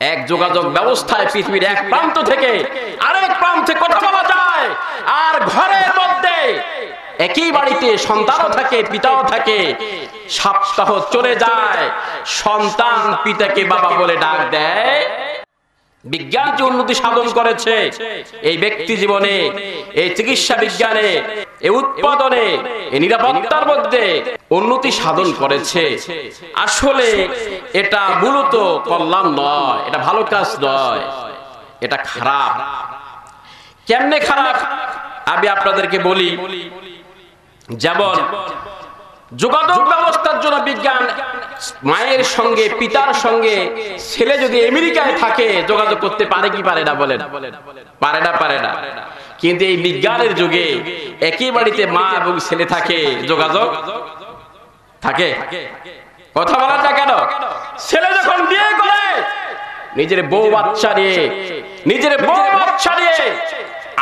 এক যোগাযোগ ব্যবস্থায় পৃথিবীর এক প্রান্ত থেকে আরেক প্রান্তে কথা বলা যায়। আর ঘরের মধ্যে একই বাড়িতে সন্তানও থাকে, পিতাও থাকে। সপ্তাহ চলে যায়, সন্তান পিতাকে বাবা বলে ডাক দেয়। বিজ্ঞান যে উন্নতি সাধন করেছে, এই ব্যক্তি জীবনে, এই চিকিৎসা বিজ্ঞানে উৎপাদনে নিরাপত্তার মধ্যে উন্নতি সাধন করেছে। আসলে এটা মূলত কল্যাণ নয়, এটা ভালো কাজ নয়, এটা খারাপ। কেমনে খারাপ? আমি আপনাদেরকে বলি, যেমন যোগাযোগ ব্যবস্থার জন্য বিজ্ঞান মায়ের সঙ্গে, পিতার সঙ্গে, ছেলে যদি আমেরিকায় থাকে, যোগাযোগ করতে পারে কি পারে না বলেন? পারে না পারে না। কিন্তু এই বিজ্ঞানের যুগে একই বাড়িতে মা এবং ছেলে থাকে যোগাযোগ থাকে। কথা বলার না কেন? ছেলে যখন বিয়ে করে নিজের বউ বাচ্চা নিয়ে নিজের বউ বাচ্চা নিয়ে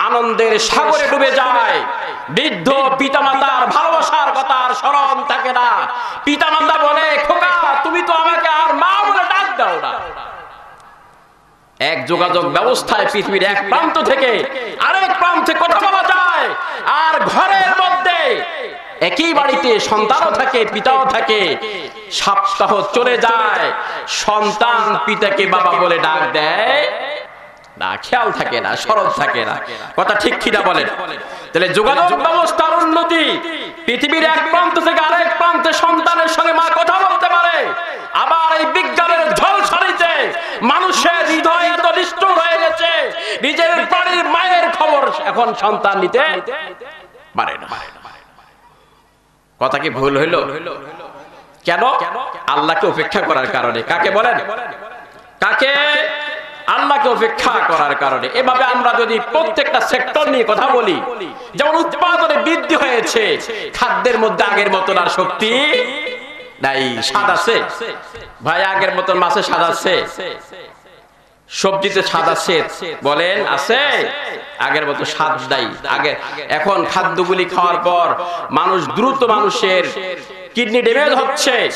আনন্দের সাগরে ডুবে যায়। বৃদ্ধ পিতামাতার ভালোবাসার কথা আর স্মরণ থাকে না। পিতামাতা বলে খোকা তুমি তো আমাকে আর মা বলে ডাক দাও। যোগাযোগ ব্যবস্থায় পৃথিবীর এক প্রান্ত থেকে আরেক প্রান্তে কথা বলা যায়। আর ঘরের মধ্যে একই বাড়িতে সন্তানও থাকে, পিতাও থাকে, সপ্তাহ চলে যায়, সন্তান পিতাকে বাবা বলে ডাক দেয়। না, খেয়াল থাকে না সরল থাকে না। কথা ঠিক কিনা বলেন? তাহলে যোগাযোগ ব্যবস্থার উন্নতি, পৃথিবীর এক প্রান্ত থেকে আরেক প্রান্তে সন্তানের সঙ্গে মা কথা বলতে পারে। আবার এই বিজ্ঞানের ঝলসারিতে মানুষের হৃদয় এত নিষ্ঠুর হয়ে গেছে নিজের বাড়ির মায়ের খবর এখন সন্তান নিতে পারে না। কথা কি ভুল হইল? কেন? আল্লাহকে উপেক্ষা করার কারণে। কাকে বলেন? কাকে? আল্লাহকে উপেক্ষা করার কারণে। এভাবে আমরা যদি প্রত্যেকটা সেক্টর নিয়ে কথা বলি, যেমন উৎপাদনে বৃদ্ধি হয়েছে, খাদ্যের মধ্যে আগের মতন আর শক্তি নাই, স্বাদ আছে? ভাই, আগের মতন মাছে স্বাদ আছে? সবজিতে স্বাদ আছে? বলেন আছে? আগের মতো স্বাদ নাই। আগে এখন খাদ্যগুলি খাওয়ার পর মানুষ দ্রুত মানুষের কিডনি ড্যামেজ হচ্ছে।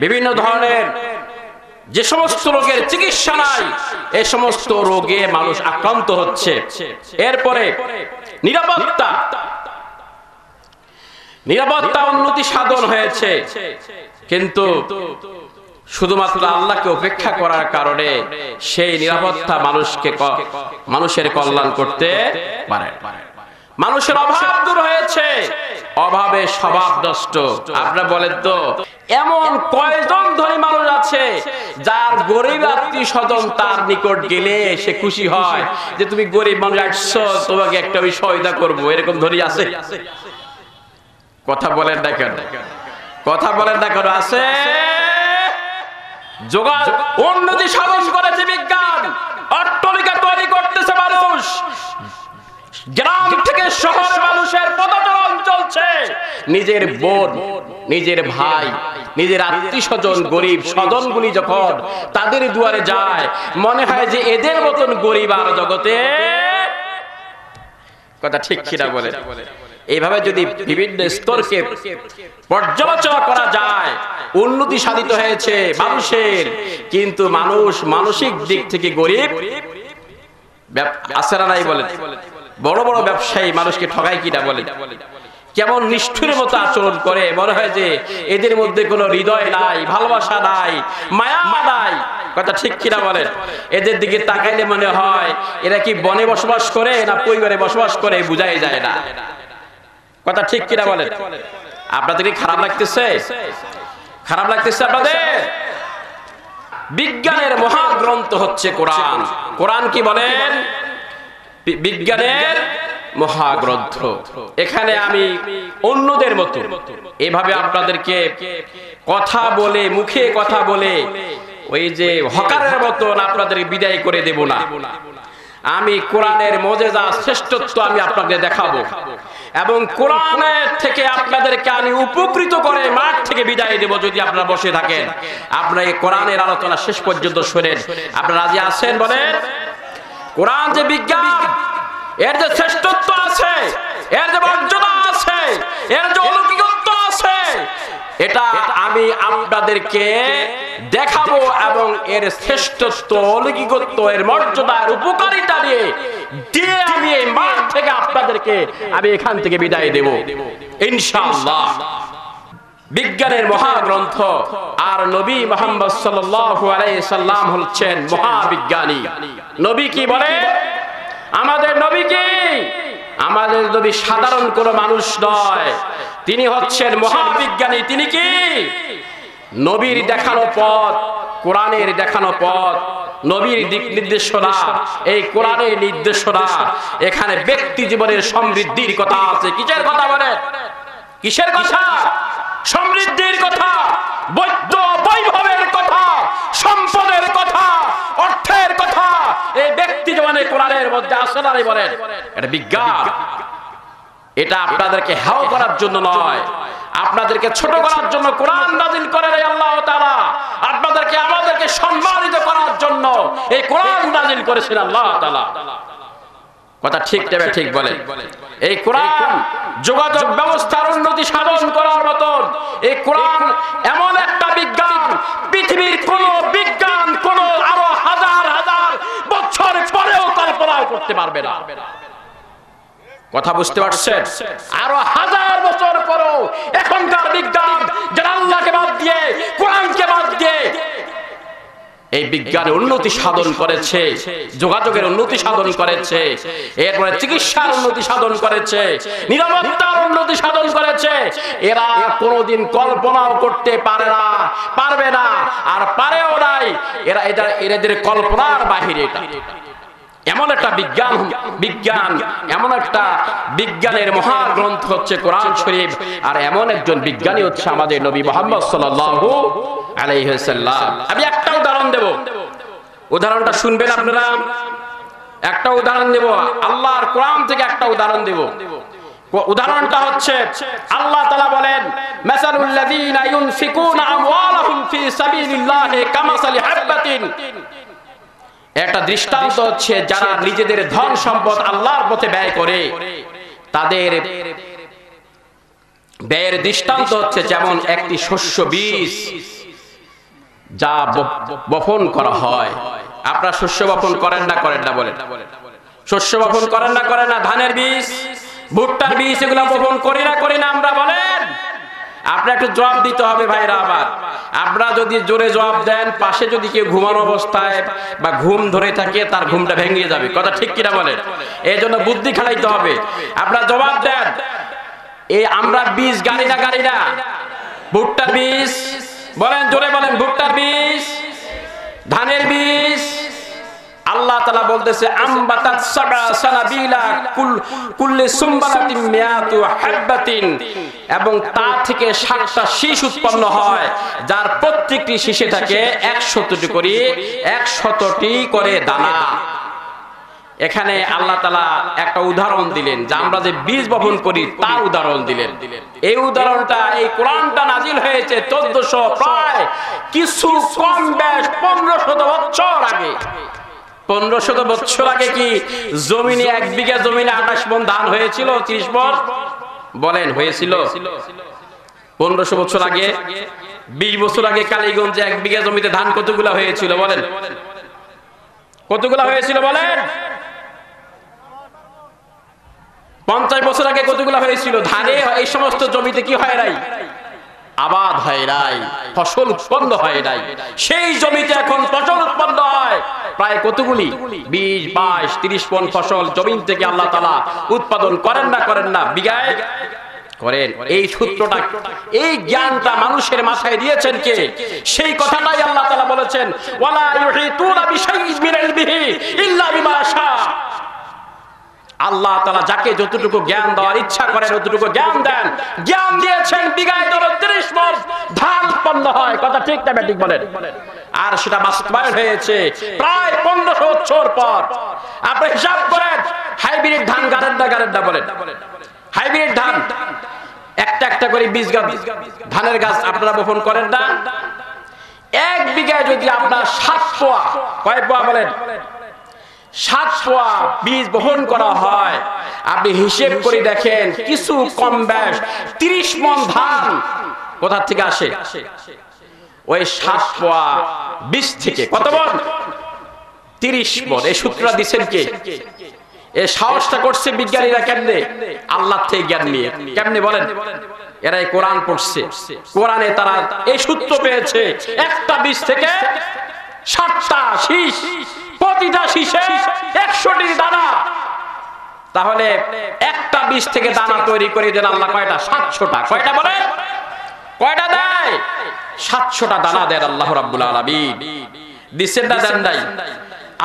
বিভিন্ন ধরনের যে সমস্ত রোগের চিকিৎসা নাই এ সমস্ত রোগে মানুষ আক্রান্ত হচ্ছে। এরপরে নিরাপত্তা। নিরাপত্তা। উন্নতি সাধন হয়েছে। কিন্তু শুধুমাত্র আল্লাহকে উপেক্ষা করার কারণে সেই নিরাপত্তা মানুষকে মানুষের কল্যাণ করতে পারে। মানুষের অভাব দূর হয়েছে। অভাবে স্বভাব নষ্ট। আপনারা বলেন তো, এমন কয়জন ধনী মানুষ আছে যার গরিব আত্মীয় স্বজন তার নিকট গেলে সে খুশি হয় যে, তুমি গরিব মানুষ আসছো, তোমাকে একটা আমি সহায়তা করব। এরকম ধনী আছে? কথা বলেন না কেন? কথা বলেন না কেন? আছে? যোগাযোগ উন্নতি সাধন করেছে বিজ্ঞান। অট্টলিকা তৈরি করতেছে মানুষ। গ্রাম থেকে শহর মানুষের পদচলন চলছে। নিজের বোন, নিজের ভাই, নিজের আত্মীয় স্বজন গরিব স্বজনগুলি যখন তাদের দুয়ারে যায়, মনে হয় যে এদের মতন গরিব আর জগতে কথা ঠিক কিনা বলে? এইভাবে যদি বিভিন্ন স্তরকে পর্যালোচনা করা যায়, উন্নতি সাধিত হয়েছে মানুষের। কিন্তু মানুষ মানসিক দিক থেকে গরিব না নাই বলেন, বড় বড় ব্যবসায়ী মানুষকে ঠগাই কিনা বলে কেমন নিষ্ঠুরের মতো আচরণ করে, মনে হয় যে এদের মধ্যে কোনো হৃদয় নাই, ভালোবাসা নাই, মায়া নাই। কথা ঠিক কিনা বলেন? এদের দিকে তাকাইলে মনে হয়, এরা কি বনে বসবাস করে না পরিবারে বসবাস করে, বুঝাই যায় না। কথা ঠিক কিনা বলেন? আপনাদের কি খারাপ লাগতেছে? খারাপ লাগতেছে আপনাদের? বিজ্ঞানের মহাগ্রন্থ হচ্ছে কোরআন। কোরআন কি বলেন? বিজ্ঞানের মহাগ্রন্থ। এখানে আমি অন্যদের মতো। এভাবে আপনাদেরকে কথা বলে মুখে কথা বলে ওই যে হকারের মতন আপনাদের বিদায় করে দেব না। আমি কোরআনের মজেজা, শ্রেষ্ঠত্ব আমি আপনাদের দেখাবো। এবং কোরআনের থেকে আপনাদেরকে আমি উপকৃত করে মাঠ থেকে বিদায় দেব যদি আপনারা বসে থাকেন। আপনারা এই কোরআনের আলোচনা শেষ পর্যন্ত শোনেন। আপনারা রাজি আছেন বলেন? কোরআন যে বিজ্ঞান, এর যে শ্রেষ্ঠত্ব আছে, এর যে মর্যাদা আছে, এর যে এটা আমি আপনাদেরকে দেখাবো এবং এর শ্রেষ্ঠত্ব অলৌকিকত্ব এর মর্যাদার উপকারিতা দিয়ে দিয়ে আমি এই মাঠ থেকে আপনাদেরকে আমি এখান থেকে বিদায় দেব। ইনশাআল্লাহ। বিজ্ঞানের মহাগ্রন্থ আর নবী মোহাম্মদ সাল্লাম হচ্ছেন মহাবিজ্ঞানী। নবী কি বলে? আমাদের নবী কি? আমাদের নবী সাধারণ কোন মানুষ নয়, তিনি হচ্ছেন মহাবিজ্ঞানী, তিনি কি? নবীর দেখানো পথ, কোরআনের দেখানো পথ, নবীর দিক নির্দেশনা, এই কোরআনের নির্দেশনা, এখানে ব্যক্তি জীবনের সমৃদ্ধির কথা আছে। কিসের কথা বলে? কিসের কথা? সমৃদ্ধির কথা বৈদ্য বৈভবের কথা, সম্পদের কথা, অর্থের কথা এই ব্যক্তি জীবনে কোরআনের মধ্যে আসলে বলেন, এটা বিজ্ঞান। এটা আপনাদেরকে হাও করার জন্য নয়। আপনাদেরকে ছোট করার জন্য কোরআন নাজিল করেন এই আল্লাহ তাআলা। আপনাদেরকে, আমাদেরকে সম্মানিত করার জন্য এই কোরআন নাজিল করেছেন আল্লাহ তাআলা। কথা ঠিক তবে ঠিক বলে এই কোরআন যোগাযোগ ব্যবস্থার উন্নতি সাধন করার মতন এই কোরআন এমন একটা বিজ্ঞান, পৃথিবীর কোন আরও হাজার হাজার বছর পরেও কল্পনাও করতে পারবে না। কথা বুঝতে পারছেন? আরও হাজার বছর পরও এখনকার বিজ্ঞান যারা আল্লাহকে বাদ দিয়ে, কোরআনকে বাদ দিয়ে, এই বিজ্ঞানের উন্নতি সাধন করেছে, যোগাযোগের উন্নতি সাধন করেছে, এরপরে চিকিৎসার উন্নতি সাধন করেছে, নিরাপত্তার উন্নতি সাধন করেছে, এরা কোনোদিন কল্পনাও করতে পারে না, পারবে না, আর পারেও নাই। এরা এটা এদের কল্পনার বাহিরে এটা। এমন একটা বিজ্ঞান বিজ্ঞান, এমন একটা বিজ্ঞানের মহাগ্রন্থ হচ্ছে কোরআন শরীফ। আর এমন একজন বিজ্ঞানী হচ্ছে আমাদের নবী মোহাম্মদ সাল্লাল্লাহু আলাইহি আমি একটা উদাহরণ দেব। উদাহরণটা শুনবেন আপনারা? একটা উদাহরণ দেব। আল্লাহর কোরআন থেকে একটা উদাহরণ দেব। উদাহরণটা হচ্ছে, আল্লাহ তাআলা বলেন, মাসালুল লাযীনা ইউনফিকুনা আমওয়ালাহুম ফি সাবিলিল্লাহি কামাসালি হাববাতিন। একটা দৃষ্টান্ত হচ্ছে যারা নিজেদের ধন সম্পদ আল্লাহর পথে ব্যয় করে, তাদের ব্যয়ের দৃষ্টান্ত হচ্ছে যেমন একটি শস্য বীজ যা বপন করা হয়। আপনারা শস্য বপন করেন না করেন না বলেন। শস্য বপন করেন না করেন না, ধানের বীজ, ভুট্টার বীজ এগুলো বপন করি না করি না, আমরা বলেন। আপনার একটু জবাব দিতে হবে ভাইরা আবার আপনারা যদি জোরে জবাব দেন, পাশে যদি কেউ ঘুমানো অবস্থায় বা ঘুম ধরে থাকে, তার ঘুমটা ভেঙে যাবে। কথা ঠিক কিনা বলেন? এই জন্য বুদ্ধি খেলাইতে হবে। আপনারা জবাব দেন এই আমরা বীজ, গাড়ি না গাড়ি না? ভুট্টার বীজ। বলেন, জোরে বলেন, ভুট্টার বীজ। ধানের বীজ। আল্লাহ তালা বলতেছে এবং তা থেকে সাতটা শীষ উৎপন্ন হয়, যার প্রত্যেকটি শীষে থাকে একশতটি করে একশতটি করে দানা। এখানে আল্লাহ তালা একটা উদাহরণ দিলেন, যে আমরা যে বীজ বপন করি তার উদাহরণ দিলেন। এই উদাহরণটা এই কোরআনটা নাজিল হয়েছে চোদ্দশো প্রায় কিছু কম বেশ পনেরো শত বছর আগে। পনেরো শত বছর আগে কি জমিনে এক বিঘা জমিনে আঠাশ মন ধান হয়েছিল, ত্রিশ মন? বলেন, হয়েছিল। পনেরোশো বছর আগে, বিশ বছর আগে কালীগঞ্জে এক বিঘা জমিতে ধান কতগুলা হয়েছিল, বলেন? কতগুলা হয়েছিল, বলেন? পঞ্চাশ বছর আগে কতগুলা হয়েছিল? ধানে, এই সমস্ত জমিতে কি হয় নাই? আবাদ হয় নাই, ফসল উৎপন্ন হয় নাই। সেই জমিতে এখন ফসল উৎপন্ন হয়। প্রায় কতগুলি? বিশ, বাইশ, তিরিশ পন ফসল জমিন থেকে আল্লাহ তালা উৎপাদন করেন না করেন না, বিঘায় করেন। এই সূত্রটা, এই জ্ঞানটা মানুষের মাথায় দিয়েছেন কে? সেই কথাটাই আল্লাহ বলেছেন, ওয়ালা আল্লাহ তালা যাকে যতটুকু জ্ঞান দেওয়ার ইচ্ছা করেন ততটুকু জ্ঞান দেন। জ্ঞান দিয়েছেন বিঘায় ধরো তিরিশ মন ধান উৎপন্ন হয়, কথা ঠিক না ব্যাটিক বলেন। আর সেটা বাস্তবায়ন হয়েছে প্রায় পনেরোশো বছর পর। আপনি হিসাব করেন, হাইব্রিড ধান গাড়েন না গাড়েন না বলেন। হাইব্রিড ধান, একটা একটা করে বীজ গাছ, ধানের গাছ আপনারা বপন করেন না। এক বিঘায় যদি আপনার সাত পোয়া, কয় পোয়া বলেন? সাত পোয়া বীজ বহন করা হয়। আপনি হিসেব করে দেখেন, কিছু কম ব্যাস তিরিশ মন ধান। কোথা থেকে আসে? ওই সাত পোয়া বিশ থেকে। কত বল তিরিশ বল এই সূত্রটা দিচ্ছেন কে? এ সাহসটা করছে বিজ্ঞানীরা কেমনে? আল্লাহ থেকে জ্ঞান নিয়ে। কেমনে বলেন? এরাই কোরআন পড়ছে। কোরআনে তারা এই সূত্র পেয়েছে, একটা বীজ থেকে সাতটা শীষ। তাহলে একটা থেকে দানা তৈরি করে দেন আল্লাহ। কয়টা? সাতশোটা। কয়টা বলে? কয়টা দেয়? সাতশোটা দানা দেন আল্লাহ দিচ্ছেন না দেন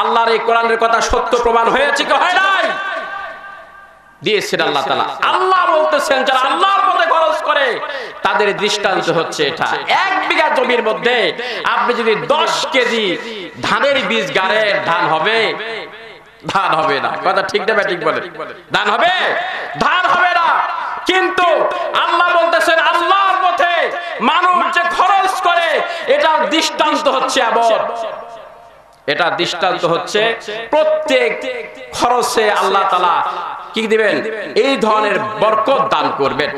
আল্লাহর এই কোরআনের কথা সত্য প্রমাণ হয়েছে কি হয় নাই? দিয়েছেন আল্লাহ তালা আল্লাহ বলতেছেন, যারা আল্লাহর মধ্যে খরচ করে, তাদের দৃষ্টান্ত হচ্ছে এটা। এক বিঘা জমির মধ্যে আপনি যদি দশ কেজি ধানের বীজ গাড়েন ধান হবে? ধান হবে না। কথা ঠিক না ঠিক বলে। ধান হবে? ধান হবে না। কিন্তু আল্লাহ বলতেছেন, আল্লাহর পথে মানুষ যে খরচ করে, এটার দৃষ্টান্ত হচ্ছে এমন। এটা দৃষ্টান্ত হচ্ছে প্রত্যেক খরচে আল্লাহ তালা কি দিবেন? এই ধরনের বরকত দান করবেন।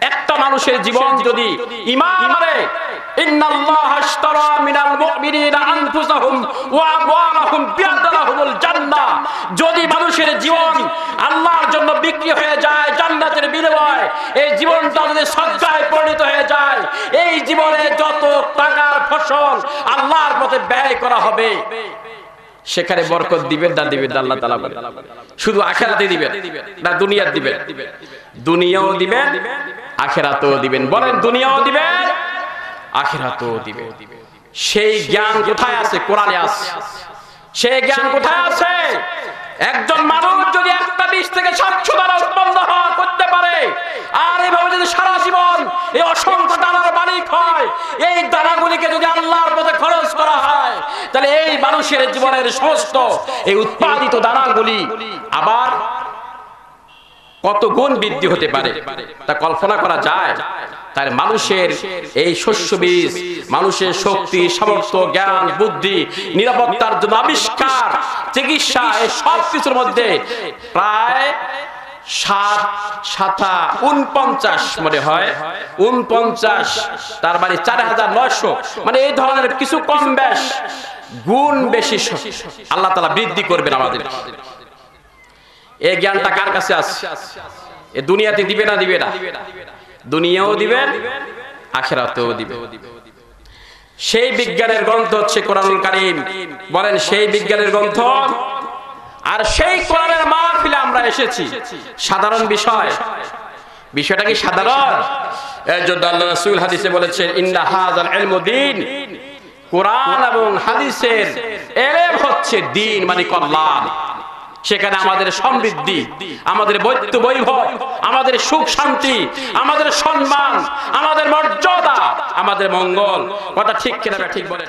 একটা মানুষের জীবন যদি ইমান যদি মানুষের জীবন আল্লাহর জন্য বিক্রি হয়ে যায়, জান্নাতের বিনিময় এই জীবনটা যদি সজ্জায় পরিণত হয়ে যায়, এই জীবনে যত টাকার ফসল আল্লাহর পথে ব্যয় করা হবে, সেখানে বরকত দিবেন না দিবেন আল্লাহ বলে। শুধু আখেরাতে দিবেন না দুনিয়ার দিবেন। দুনিয়াও দিবেন, আখেরাতেও দিবেন। বলেন, দুনিয়াও দিবেন। আখেরাতেও দিবেন সেই জ্ঞান কোথায় আছে? কোরআনে আছে। সেই জ্ঞান কোথায় আছে? একজন মানুষ যদি একটা বিষ থেকে দ্বারা উৎপন্ন হওয়া করতে পারে, আর এইভাবে যদি সারা জীবন এই অসংখ্য দানার মালিক হয়, এই দানাগুলিকে যদি আল্লাহর পথে খরচ করা হয়, তাহলে এই মানুষের জীবনের সমস্ত এই উৎপাদিত দানাগুলি আবার কত গুণ বৃদ্ধি হতে পারে, তা কল্পনা করা যায়? তার মানুষের এই শস্য বীজ মানুষের শক্তি, সামর্থ্য, জ্ঞান, বুদ্ধি, নিরাপত্তার জন্য আবিষ্কার, চিকিৎসা, এই সব কিছুর মধ্যে প্রায় উনপঞ্চাশ তার মানে চার হাজার নয়শো। মানে এই ধরনের কিছু কম বেশ, গুণ বেশি আল্লাহ তালা বৃদ্ধি আমাদের। এই জ্ঞানটা কার কাছে দুনিয়াতে দিবে না দিবে না। দুনিয়াও দিবেন, আখেরাতেও দিবে সেই বিজ্ঞানের গ্রন্থ হচ্ছে কোরআনুল কারীম। বলেন সেই বিজ্ঞানের গ্রন্থ। আর সেই কোরআনের মাহফিলে আমরা এসেছি। সাধারণ বিষয়। বিষয়টা কি সাধারণ? এর জন্য আল্লাহ রাসূল হাদিসে বলেছেন, ইন্না হাযাল ইলমু দ্বীন কোরআন এবং হাদিসের এলেম হচ্ছে দিন মানে কল্যাণ। সেখানে আমাদের সমৃদ্ধি, আমাদের বৈত্য বৈভব আমাদের সুখ শান্তি, আমাদের সম্মান, আমাদের মর্যাদা, আমাদের মঙ্গল। কথা ঠিক কিনা ঠিক বলে?